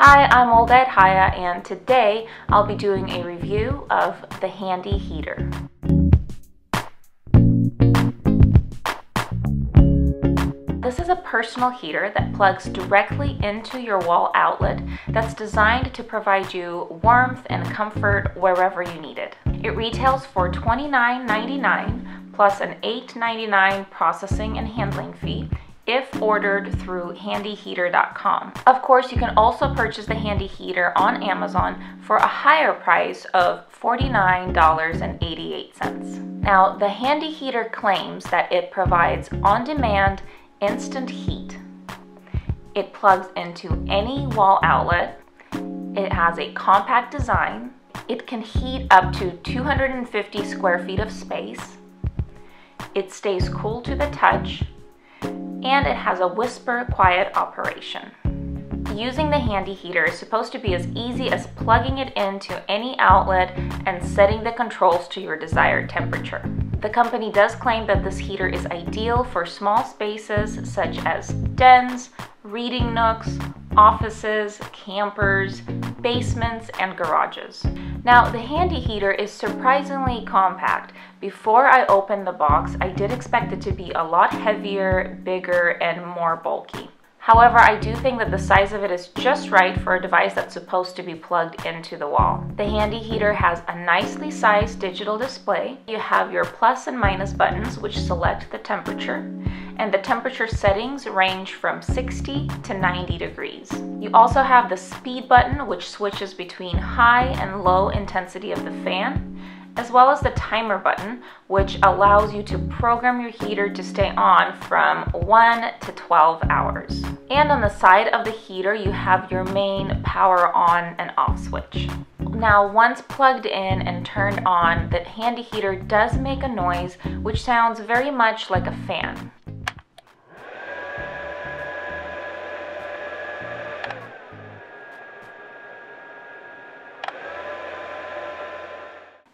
Hi, I'm Oldet HighYa and today I'll be doing a review of the Handy Heater. This is a personal heater that plugs directly into your wall outlet that's designed to provide you warmth and comfort wherever you need it. It retails for $29.99 plus an $8.99 processing and handling fee if ordered through handyheater.com. Of course, you can also purchase the Handy Heater on Amazon for a higher price of $49.88. Now, the Handy Heater claims that it provides on-demand instant heat. It plugs into any wall outlet. It has a compact design. It can heat up to 250 square feet of space. It stays cool to the touch and it has a whisper quiet operation. Using the handy heater is supposed to be as easy as plugging it into any outlet and setting the controls to your desired temperature. The company does claim that this heater is ideal for small spaces such as dens, reading nooks, offices, campers, basements, and garages. Now, the handy heater is surprisingly compact. Before I opened the box, I did expect it to be a lot heavier, bigger, and more bulky. However, I do think that the size of it is just right for a device that's supposed to be plugged into the wall. The handy heater has a nicely sized digital display. You have your plus and minus buttons which select the temperature and the temperature settings range from 60 to 90 degrees. You also have the speed button which switches between high and low intensity of the fan as well as the timer button, which allows you to program your heater to stay on from 1 to 12 hours. And on the side of the heater, you have your main power on and off switch. Now, once plugged in and turned on, the handy heater does make a noise, which sounds very much like a fan.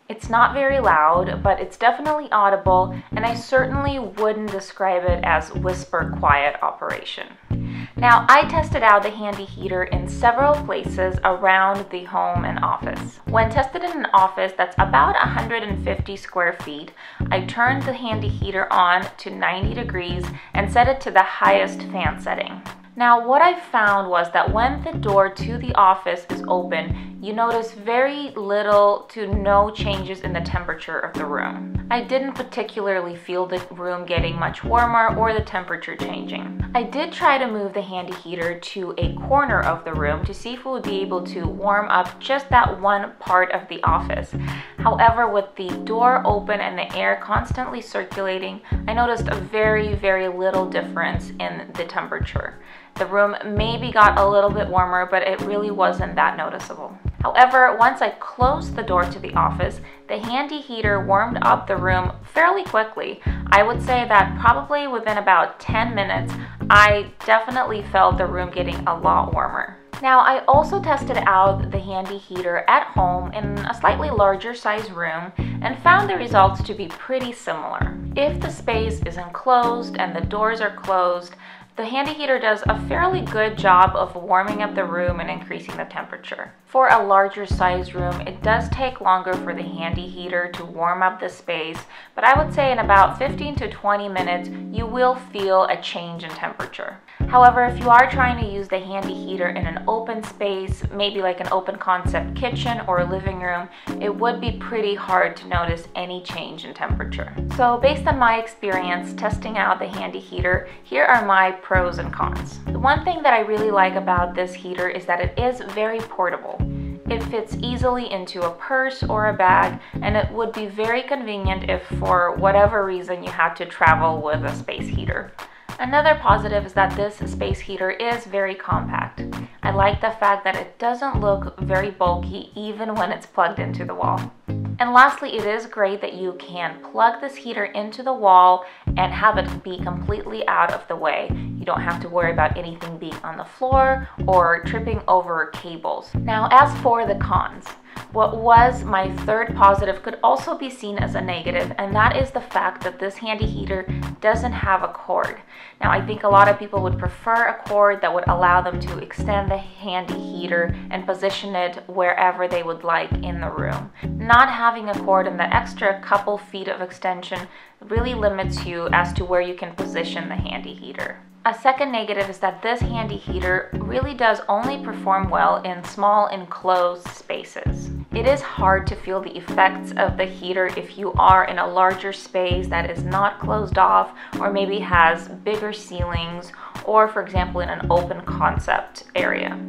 It's not very loud, but it's definitely audible, and I certainly wouldn't describe it as whisper quiet operation. Now, I tested out the handy heater in several places around the home and office. When tested in an office that's about 150 square feet, I turned the handy heater on to 90 degrees and set it to the highest fan setting. Now, what I found was that when the door to the office is open, you notice very little to no changes in the temperature of the room. I didn't particularly feel the room getting much warmer or the temperature changing. I did try to move the handy heater to a corner of the room to see if it would be able to warm up just that one part of the office. However, with the door open and the air constantly circulating, I noticed a very, very little difference in the temperature. The room maybe got a little bit warmer, but it really wasn't that noticeable. However, once I closed the door to the office, the handy heater warmed up the room fairly quickly. I would say that probably within about 10 minutes, I definitely felt the room getting a lot warmer. Now, I also tested out the handy heater at home in a slightly larger size room and found the results to be pretty similar. If the space is enclosed and the doors are closed, the handy heater does a fairly good job of warming up the room and increasing the temperature. For a larger size room, it does take longer for the handy heater to warm up the space, but I would say in about 15 to 20 minutes, you will feel a change in temperature. However, if you are trying to use the handy heater in an open space, maybe like an open concept kitchen or a living room, it would be pretty hard to notice any change in temperature. So based on my experience testing out the handy heater, here are my pros and cons. The one thing that I really like about this heater is that it is very portable. It fits easily into a purse or a bag and it would be very convenient if for whatever reason you had to travel with a space heater. Another positive is that this space heater is very compact. I like the fact that it doesn't look very bulky even when it's plugged into the wall. And lastly, it is great that you can plug this heater into the wall and have it be completely out of the way. You don't have to worry about anything being on the floor or tripping over cables. Now, as for the cons, what was my third positive could also be seen as a negative, and that is the fact that this handy heater doesn't have a cord. Now, I think a lot of people would prefer a cord that would allow them to extend the handy heater and position it wherever they would like in the room. Not having a cord and the extra couple feet of extension really limits you as to where you can position the handy heater. A second negative is that this handy heater really does only perform well in small enclosed spaces. It is hard to feel the effects of the heater if you are in a larger space that is not closed off or maybe has bigger ceilings or for example in an open concept area.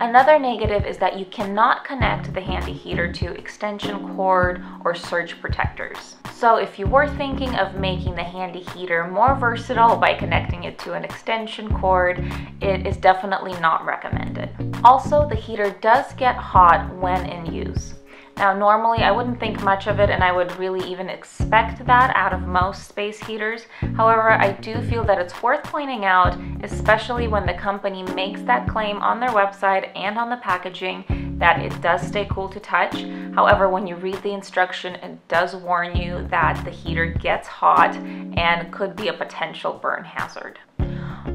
Another negative is that you cannot connect the handy heater to extension cord or surge protectors. So if you were thinking of making the handy heater more versatile by connecting it to an extension cord, it is definitely not recommended. Also, the heater does get hot when in use. Now normally I wouldn't think much of it and I would really even expect that out of most space heaters. However, I do feel that it's worth pointing out, especially when the company makes that claim on their website and on the packaging that it does stay cool to touch. However, when you read the instruction, it does warn you that the heater gets hot and could be a potential burn hazard.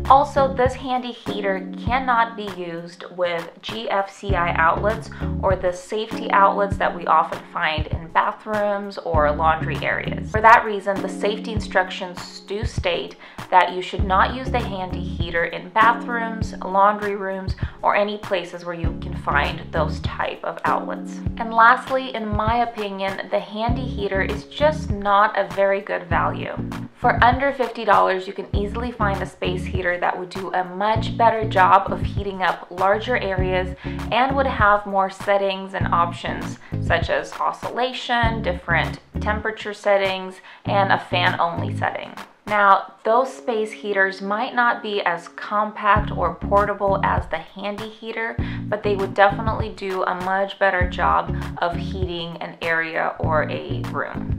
Also, this handy heater cannot be used with GFCI outlets or the safety outlets that we often find in bathrooms or laundry areas. For that reason, the safety instructions do state that you should not use the handy heater in bathrooms, laundry rooms, or any places where you can find those type of outlets. And lastly, in my opinion, the handy heater is just not a very good value. For under $50, you can easily find a space heater that would do a much better job of heating up larger areas and would have more settings and options such as oscillation, different temperature settings, and a fan only setting. Now, those space heaters might not be as compact or portable as the handy heater, but they would definitely do a much better job of heating an area or a room.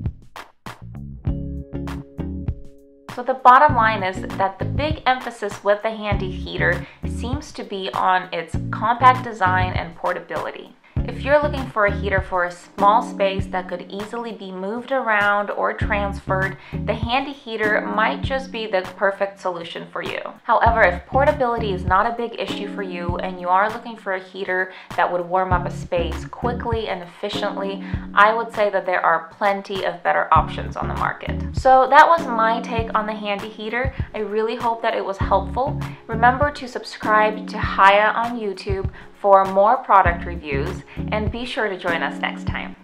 So the bottom line is that the big emphasis with the handy heater seems to be on its compact design and portability. If you're looking for a heater for a small space that could easily be moved around or transferred, the handy heater might just be the perfect solution for you. However, if portability is not a big issue for you and you are looking for a heater that would warm up a space quickly and efficiently, I would say that there are plenty of better options on the market. So that was my take on the handy heater. I really hope that it was helpful. Remember to subscribe to HighYa on YouTube for more product reviews and be sure to join us next time.